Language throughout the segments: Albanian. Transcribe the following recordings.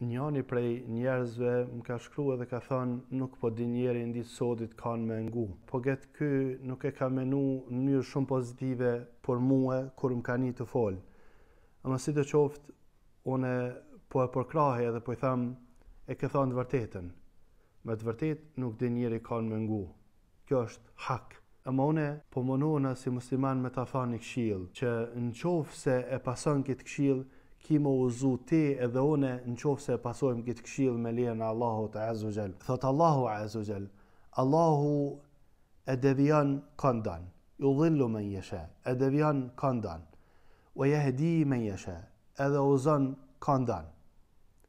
Njani prej njerzve m'ka shkru edhe ka than nuk po di njeri n'dit sodit kand me ngu po garant ky nuk e ka menu n'mnyr shum pozitive për mue kur m'ka ni tu fol ama sidoqoft une po e përkrahi edhe po i them e ke than të vërteten me të vërtet nuk di njeri kand me ngu kjo është hak. Ama une po munona si musliman me ta than një këshillë, që n'qofse e pason kitë këshillë, ki m'u udhëzu ti edhe une n'qofse e pasojmë kitë këshillë me lejën e Allahut Azzawajal. Thotë Allahu Azzawajal, Allahu e devijon kand don, yudhillu men yasha, e devijon kand don, wa yahdi men yasha, edhe udhëzon kand don.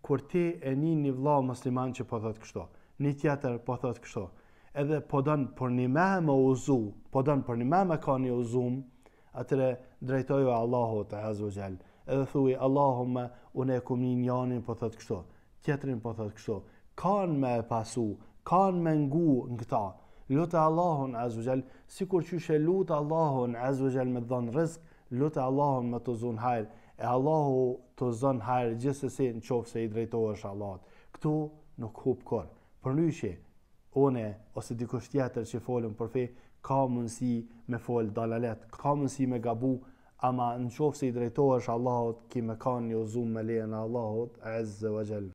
Kur ti e nin një vëlla musliman që po thotë kështu, një tjetër po thotë kështu, edhe po don përnime m'u uzu, po don përnime me kan i uzum, atëre drejtoju Allahut Azze wa Jell, edhe thuj Allahumme, unë e kum ni njanin po thotë kështu, tjetrin po thotë kështu, kand me e pasu, kand me ngu në këta, lute Allahun Azze wa Jell, sikur qysh e lut Allahun Azze wa Jell me t'dhon rizk, Lute Allahun me t'uzu n'hajr e Allahu t'uzon n'hajr gjithsesi nqoftse i drejtohesh Allahut. Ktu nuk hup kurr. Përndyshe une ose dikush tjetër që folën për fe ka mundësi me fol dalalet, ka mundësi me gabu, ama nqoftse i drejtohesh Allahut ki me kanë i udzum me lejen e Allahut Azze wa Jell.